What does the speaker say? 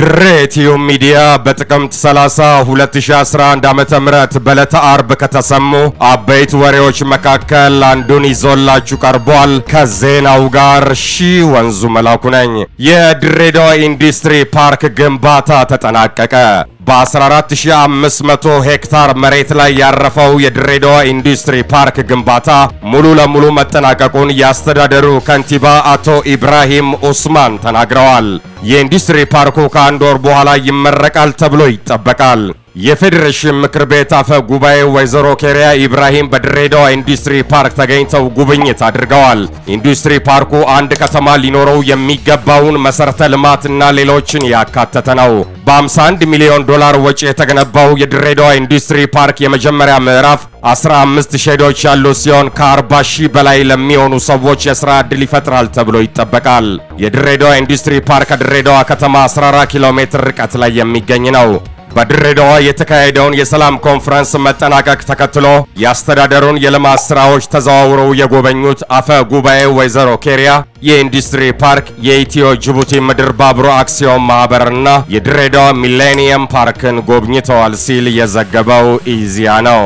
ድሬ ቲዩብ ሚዲያ በጥቅምት 30 2011 ዓ.ም በዕለተ አርብ ከተሰሙ አበይት ወሬዎች መካከል አንዱን ይዞላችሁ ቀርቧል። ከዜናው ጋር ሺ ወንዙ መላኩ ነኝ። የድሬዳዋ ኢንዱስትሪ ፓርክ ግንባታ ተጠናቀቀ። በ14500 ሄክታር መሬት ላይ ያረፈው የድሬዳዋ ኢንዱስትሪ ፓርክ ግንባታ ሙሉ ለሙሉ መጠናቀቁን የአስተዳደሩ ከንቲባ አቶ ኢብራሂም ኡስማን ተናግረዋል። የኢንዱስትሪ ፓርኩ ከአንድ ወር በኋላ ይመረቃል ተብሎ ይጠበቃል። የፌዴሬሽን ምክር ቤት አፈ ጉባኤ ወይዘሮ ኬሪያ ኢብራሂም በድሬዳዋ ኢንዱስትሪ ፓርክ ተገኝተው ጉብኝት አድርገዋል። ኢንዱስትሪ ፓርኩ አንድ ከተማ ሊኖረው የሚገባውን መሰረተ ልማትና ሌሎችን ያካተተ ነው። በ51 ሚሊዮን ዶላር ወጪ የተገነባው የድሬዳዋ ኢንዱስትሪ ፓርክ የመጀመሪያ ምዕራፍ 15 ሼዶች ያሉት ሲሆን ከ40 ሺህ በላይ ለሚሆኑ ሰዎች የሥራ ዕድል ይፈጥራል ተብሎ ይጠበቃል። የድሬዳዋ ኢንዱስትሪ ፓርክ ከድሬዳዋ ከተማ 14 ኪሎ ሜትር ርቀት ላይ የሚገኝ ነው። በድሬዳዋ የተካሄደውን የሰላም ኮንፈረንስ መጠናቀቅ ተከትሎ የአስተዳደሩን የልማት ስራዎች ተዘዋውረው የጎበኙት አፈ ጉባኤ ወይዘሮ ኬሪያ የኢንዱስትሪ ፓርክ የኢትዮ ጅቡቲ ምድር ባቡር አክሲዮን ማህበርና የድሬዳዋ ሚሌኒየም ፓርክን ጎብኝተዋል ሲል የዘገበው ኢዜአ ነው።